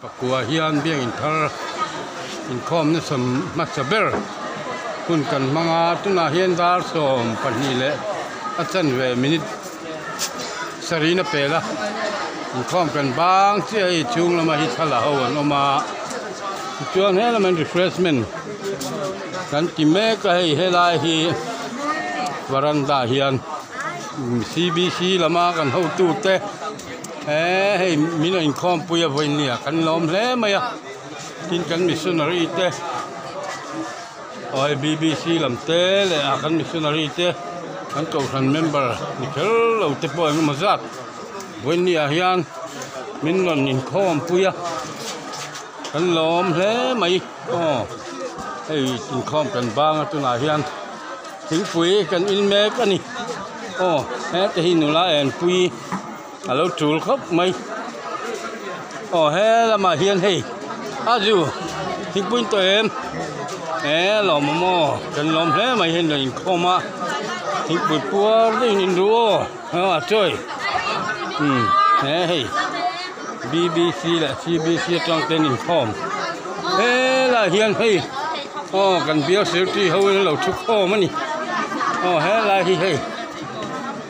Pakua hian biang in thar, in khom na sam masaber kun kan manga tuna hian dar som pani le, a chan ve minute sarina pela in khom kan bang chi ai chung lama hi thala ho an oma. Chuan he lam refreshment. Kan ti me ka hei helai hi varanda hian. Mm, CBC lama kan ho tu te ê hey mình anh không bây giờ vậy nè cần lom lẽ mày à tin cần missionary te. Ôi BBC làm te lệ à cần missionary te. Cần cầu thành member ni khel lâu te boy mà zat. Vậy nha hian mình lần nhìn không bây giờ cần lom lẽ mày oh. Hey, tin không cần bang tu na hian. Tiếng pui cần in me cái này oh eh, hết thì nu la en pui alo chú khóc mày ở hè là mà hiền hì à dù thì quên tụi em. Ê lò mò mò cần lòm thế mà hiền là không mà. Thì bụi bùa đi nhìn đùa à chơi ừ é hì BBC là CBC trong tên in không é là hiền hì ô cần biết sự thì hôi là lẩu chúc khô mà nè ồ he là hì hì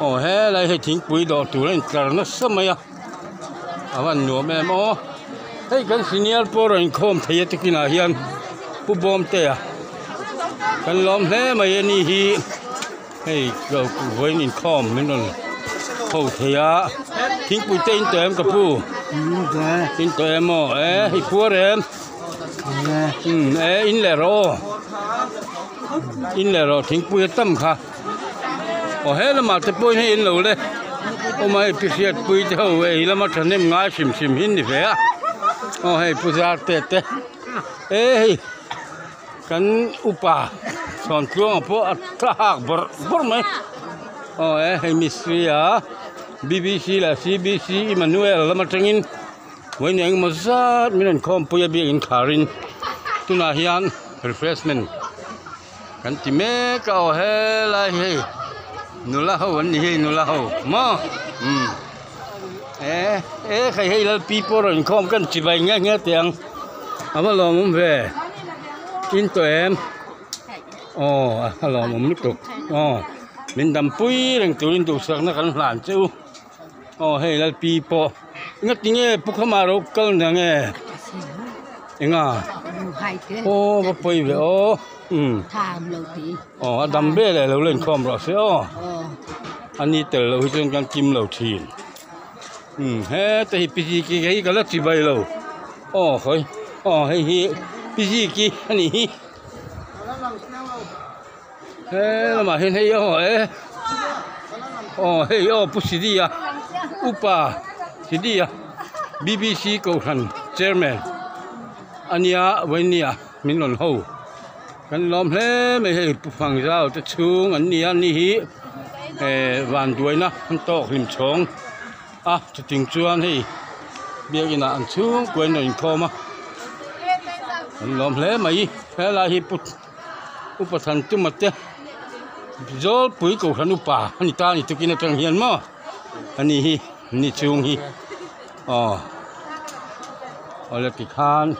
ô mà bị siết bôi cho vậy là mà thành em ngã xìm xìm hin đi về à ô hay bôi ra tê tê ê kan upa son chuông po ta hak bor bor mai ô ê hay mystery à BBC là CBC Emmanuel là mà trengin với những mà rất mình không bây giờ in Karin tu na hian refreshment kan ti me ka o he la he nula ho wan ni he nula ho mo um eh eh khai hei o hele ma te poi in lo le o mai pisiat pui te ho e ila ma thanem nga sim sim hin ni ve o hei puzar te te e hei kan upa son tuang po atak bor bor mai o e hei mystery a BBC là CBC Emmanuel là mặt lama tengin với những mà rất mình không bây giờ in karin. Tu na hiền, refreshment. Kan ti me ka o he lai hei nô la hậu anh hi nô la hậu mơ ừ. Ê ê khai hi là people rồi không cần chỉ bài nghe nghe tiếng. À mà lo muốn về. In tụi em. Ồ à lo muốn tiếp tục ồ mình đầm bui rồi tụi mình tụi sáng nó cần làm chứ. Ồ hay là pi people nghe tiếng nghe bốc không mà đâu cần nghe. Anh à, ô bắp bui về ô ừ. Tham lâu tí. Ồ đầm bê lại lâu lên không rồi sẽ ô ani tel lo chen kan kim lo thin um he te hi cái ki cái ga la chi bai lo o hoi o he hi pi ki ani hi he la ma hen he yo e o he yo pu si dia upa si dia BBC ko han chairman. Ania venia minon ho kan lom hle me he pu phang zao te chung an anh an ni hi Ờ, van đuôi na ăn to lim chong à chú tiếng chuan hi biết cái nào ăn xuống quên rồi khô mà. Lom lẽ mày thế là hi put upasan tu mất chứ zol pui cầu khăn upa anh ta anh tụi kia trang hiền mà. Anh hi anh chung hi ờ. Ở lại bị khan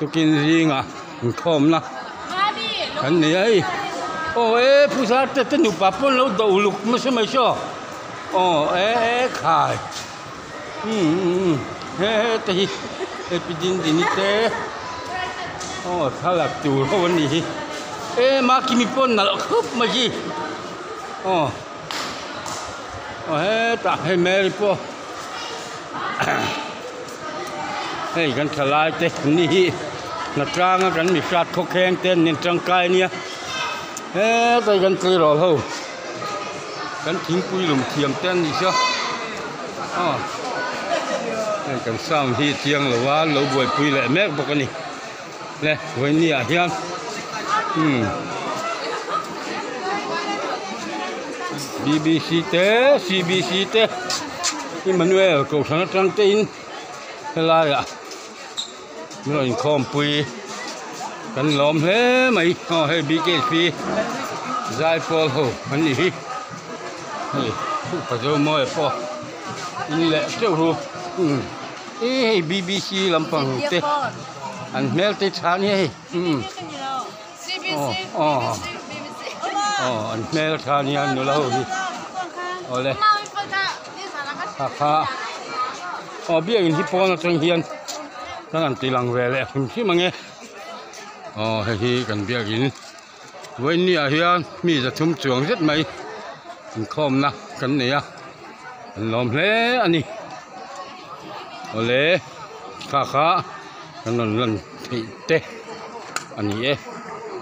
tụi kia riêng à không na anh này ấy ô ê, phụ sa tết tết nhục bắp lâu đầu lục mà sao mà sao ô ê ê khai ừ, ừ ừ ê tê ê, bị dính dính tê. Ô thà là chủ nó vấn đề ê mà kim mi pon nào khớp mà gì. Ô ô ê tạ hay mẹ đi po ê, gần thà lại tê ni na trang kan mi frat kho kheng ten trang kai ê tay gần cây rồi, hầu. Gần chính quy lùm thiềm tên gì chưa à ờ. cái cần sao hi thiêng là quá, lâu buổi quy lại mẹ bọc này nè, với nia à hiên. Ừ. BBC t CBC tế Emmanuel cầu sáng trăng tên. Là rồi không quay kan lom hle mai ho he bkp zai pol ho an ni hi hi pu phô, zo mo e po ừ, le te ru um e bbc lampang te an mel te chan ừ, um cbc anh oh an mel chan yan no la ho hi ole ha ha o bia in hi pon atang hian kan an tilang ve le him chi mangi ờ he hi cần việc in với ni a hian mi za thum à, chuang rất mấy in khom na kan ne ya an anh đi ani ole ờ, kha kha. Kan lần lan thei te ani e